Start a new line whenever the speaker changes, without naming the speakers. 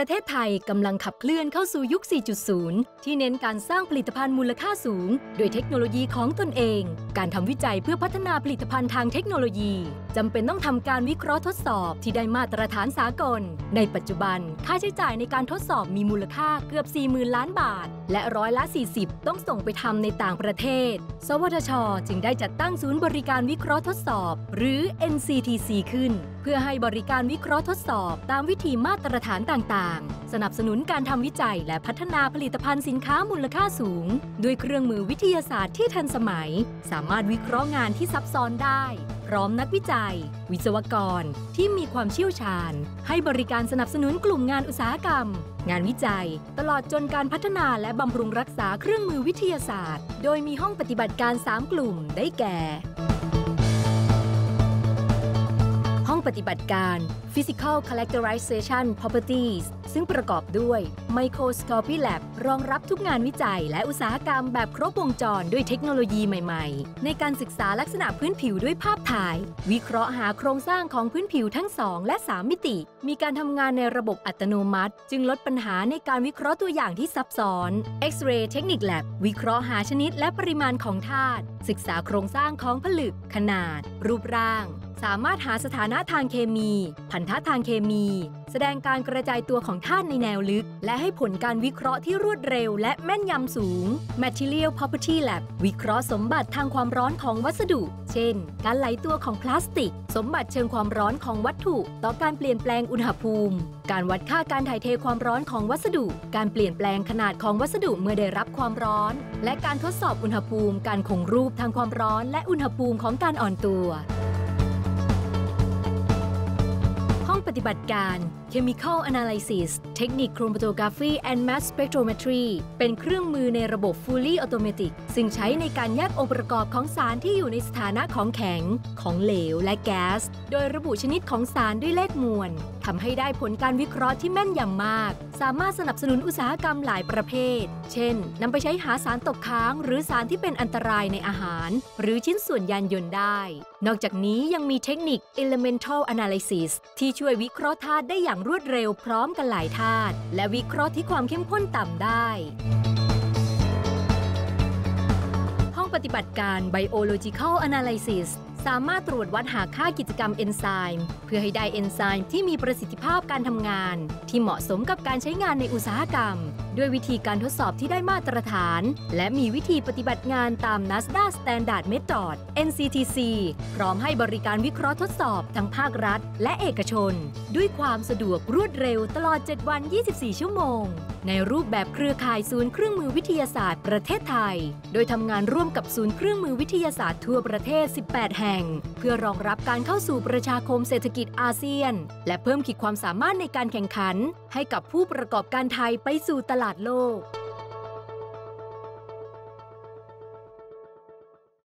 ประเทศไทยกำลังขับเคลื่อนเข้าสู่ยุค 4.0 ที่เน้นการสร้างผลิตภัณฑ์มูลค่าสูง โดยเทคโนโลยีของตนเอง การทำวิจัยเพื่อพัฒนาผลิตภัณฑ์ทางเทคโนโลยี จำเป็นต้องทำการวิเคราะห์ทดสอบที่ได้มาตรฐานสากล ในปัจจุบัน ค่าใช้จ่ายในการทดสอบมีมูลค่าเกือบ 40,000 ล้านบาท และร้อยละ 40 ต้องส่งไปทำในต่างประเทศ สวทช จึงได้จัดตั้งศูนย์บริการวิเคราะห์ทดสอบ หรือ NCTC ขึ้น เพื่อให้บริการวิเคราะห์ทดสอบตามวิธีมาตรฐานต่างๆ สนับสนุนการทำวิจัยและพัฒนาผลิตภัณฑ์สินค้ามูลค่าสูง ด้วยเครื่องมือวิทยาศาสตร์ที่ทันสมัย สามารถวิเคราะห์งานที่ซับซ้อนได้ พร้อมนักวิจัย วิศวกร ที่มีความเชี่ยวชาญ ให้บริการสนับสนุนกลุ่มงานอุตสาหกรรม งานวิจัย ตลอดจนการพัฒนาและบำรุงรักษาเครื่องมือวิทยาศาสตร์ โดยมีห้องปฏิบัติการ 3 กลุ่มได้แก่ ห้องปฏิบัติการ Physical Characterization Properties ซึ่งประกอบด้วย Microscopy Lab รองรับทุกงานวิจัย และอุตสาหกรรมแบบครบวงจรด้วยเทคโนโลยีใหม่ๆ ในการศึกษาลักษณะพื้นผิวด้วยภาพถ่าย วิเคราะห์หาโครงสร้างของพื้นผิวทั้ง 2 และ 3 มิติ มีการทำงานในระบบอัตโนมัติ จึงลดปัญหาในการวิเคราะห์ตัวอย่างที่ซับซ้อน X-ray Technic Lab วิเคราะห์หาชนิดและปริมาณของธาตุศึกษาโครงสร้างของผลึก ขนาด รูปร่าง สามารถหาสถานะทางเคมี พันธะทางเคมี แสดงการกระจายตัวของธาตุในแนวลึก และให้ผลการวิเคราะห์ที่รวดเร็วและแม่นยำสูง Material Property Lab วิเคราะห์สมบัติทางความร้อนของวัสดุ เช่น การไหลตัวของพลาสติก สมบัติเชิงความร้อนของวัตถุ ต่อการเปลี่ยนแปลงอุณหภูมิ การวัดค่าการถ่ายเทความร้อนของวัสดุ การเปลี่ยนแปลงขนาดของวัสดุเมื่อได้รับความร้อน และการทดสอบอุณหภูมิ การคงรูปทางความร้อน และอุณหภูมิของการอ่อนตัว ปฏิบัติการ Chemical Analysis เทคนิค Chromatography and Mass Spectrometry เป็นเครื่องมือในระบบ Fully Automatic ซึ่งใช้ในการแยกองค์ประกอบของสารที่อยู่ในสถานะของแข็ง ของเหลวและแก๊ส โดยระบุชนิดของสารด้วยเลขมวลทำให้ได้ผลการวิเคราะห์ที่แม่นยำมาก สามารถสนับสนุนอุตสาหกรรมหลายประเภท เช่นนำไปใช้หาสารตกค้าง หรือสารที่เป็นอันตรายในอาหาร หรือชิ้นส่วนยานยนต์ได้ นอกจากนี้ยังมีเทคนิค Elemental Analysis ที่ช่วยวิเคราะห์ธาตุได้อย่างรวดเร็วพร้อมกันหลายธาตุและวิเคราะห์ที่ความเข้มข้นต่ำได้ ห้องปฏิบัติการ Biological Analysis สามารถตรวจวัดหาค่ากิจกรรมเอนไซม์เพื่อให้ได้เอนไซม์ที่มีประสิทธิภาพการทำงาน ที่เหมาะสมกับการใช้งานในอุตสาหกรรม ด้วยวิธีการทดสอบที่ได้มาตรฐาน และมีวิธีปฏิบัติงานตาม NASDA Standard Method NCTC พร้อมให้บริการวิเคราะห์ทดสอบทั้งภาครัฐ และเอกชน ด้วยความสะดวกรวดเร็วตลอด 7 วัน 24 ชั่วโมง ในรูปแบบเครือข่ายศูนย์เครื่องมือวิทยาศาสตร์ประเทศไทย โดยทำงานร่วมกับศูนย์เครื่องมือวิทยาศาสตร์ทั่วประเทศ 18 แห่ง เพื่อรองรับการเข้าสู่ประชาคมเศรษฐกิจอาเซียน และเพิ่มขีดความสามารถในการแข่งขัน ให้กับผู้ประกอบการไทยไปสู่ตลาดาดโลก